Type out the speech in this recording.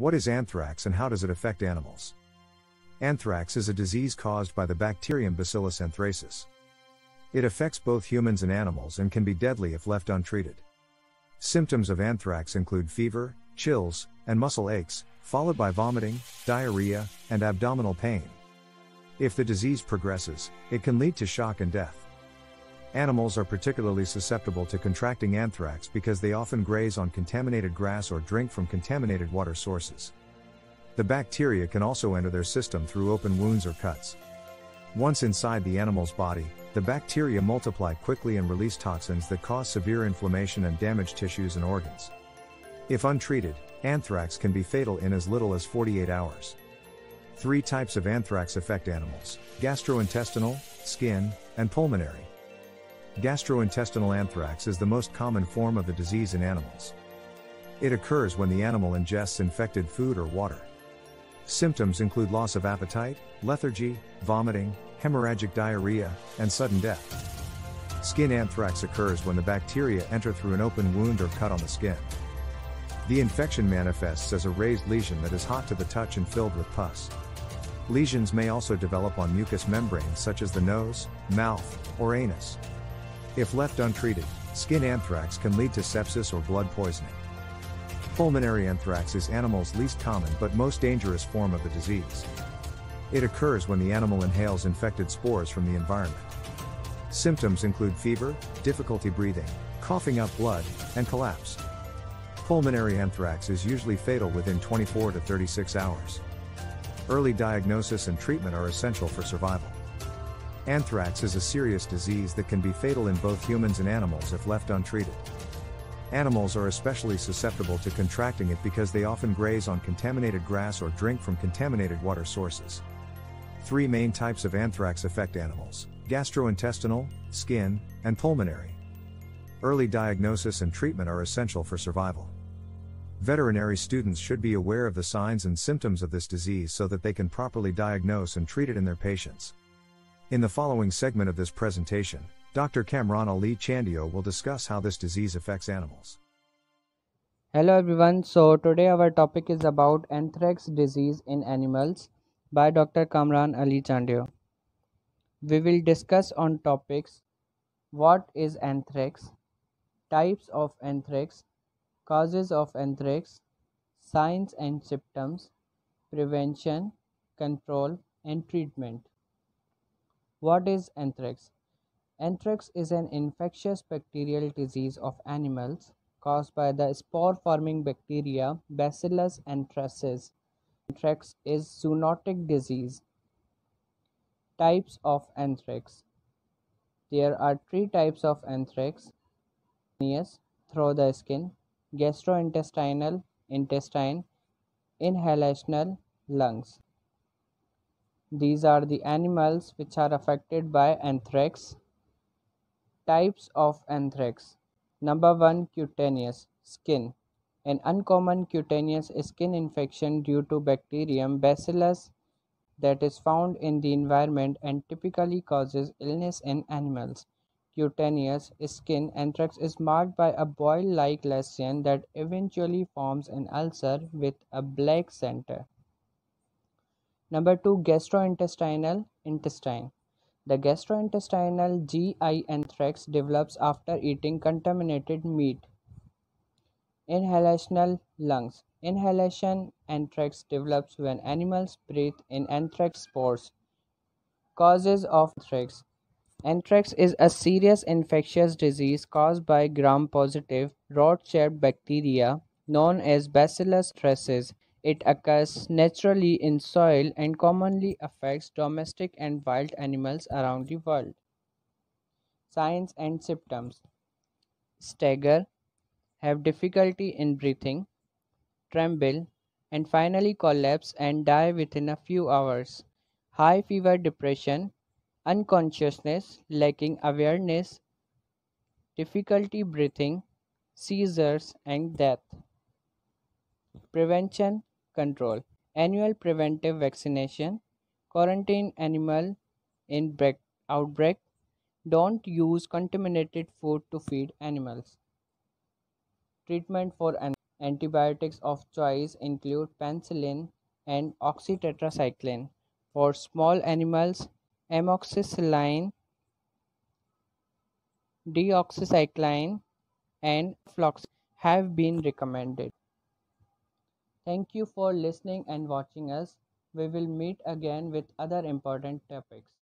What is anthrax and how does it affect animals? Anthrax is a disease caused by the bacterium Bacillus anthracis. It affects both humans and animals and can be deadly if left untreated. Symptoms of anthrax include fever, chills, and muscle aches, followed by vomiting, diarrhea, and abdominal pain. If the disease progresses, it can lead to shock and death. Animals are particularly susceptible to contracting anthrax because they often graze on contaminated grass or drink from contaminated water sources. The bacteria can also enter their system through open wounds or cuts. Once inside the animal's body, the bacteria multiply quickly and release toxins that cause severe inflammation and damage tissues and organs. If untreated, anthrax can be fatal in as little as 48 hours. Three types of anthrax affect animals gastrointestinal, skin, and pulmonary. Gastrointestinal anthrax is the most common form of the disease in animals. It occurs when the animal ingests infected food or water. Symptoms include loss of appetite, lethargy, vomiting, hemorrhagic diarrhea, and sudden death. Skin anthrax occurs when the bacteria enter through an open wound or cut on the skin. The infection manifests as a raised lesion that is hot to the touch and filled with pus. Lesions may also develop on mucous membranes such as the nose, mouth, or anus. If left untreated, skin anthrax can lead to sepsis or blood poisoning. Pulmonary anthrax is animals' least common but most dangerous form of the disease. It occurs when the animal inhales infected spores from the environment. Symptoms include fever, difficulty breathing, coughing up blood, and collapse. Pulmonary anthrax is usually fatal within 24 to 36 hours. Early diagnosis and treatment are essential for survival. Anthrax is a serious disease that can be fatal in both humans and animals if left untreated. Animals are especially susceptible to contracting it because they often graze on contaminated grass or drink from contaminated water sources. Three main types of anthrax affect animals gastrointestinal, skin, and pulmonary. Early diagnosis and treatment are essential for survival. Veterinary students should be aware of the signs and symptoms of this disease so that they can properly diagnose and treat it in their patients. In the following segment of this presentation, Dr. Kamran Ali Chandio will discuss how this disease affects animals. Hello everyone. So today our topic is about anthrax disease in animals by Dr. Kamran Ali Chandio. We will discuss on topics what is anthrax, types of anthrax, causes of anthrax, signs and symptoms, prevention, control and treatment. What is anthrax? Anthrax is an infectious bacterial disease of animals caused by the spore-forming bacteria Bacillus anthracis. Anthrax is zoonotic disease. Types of anthrax. There are three types of anthrax. Through the skin, gastrointestinal, intestine, inhalational, lungs. These are the animals which are affected by anthrax. Types of anthrax. Number 1 cutaneous skin. An uncommon cutaneous skin infection due to bacterium Bacillus that is found in the environment and typically causes illness in animals. Cutaneous skin anthrax is marked by a boil-like lesion that eventually forms an ulcer with a black center. Number 2 gastrointestinal intestine. The gastrointestinal GI anthrax develops after eating contaminated meat. Inhalational lungs. Inhalation anthrax develops when animals breathe in anthrax spores. Causes of anthrax. Anthrax is a serious infectious disease caused by gram-positive, rod-shaped bacteria known as Bacillus anthracis. It occurs naturally in soil and commonly affects domestic and wild animals around the world. Signs and symptoms Stagger, have difficulty in breathing, tremble, and finally collapse and die within a few hours. High fever, depression, unconsciousness, lacking awareness, difficulty breathing, seizures, and death. Prevention control, annual preventive vaccination, quarantine animal in outbreak, don't use contaminated food to feed animals. Treatment for Antibiotics of choice include penicillin and oxytetracycline. For small animals, amoxicillin, doxycycline, and fluoxetine have been recommended. Thank you for listening and watching us. We will meet again with other important topics.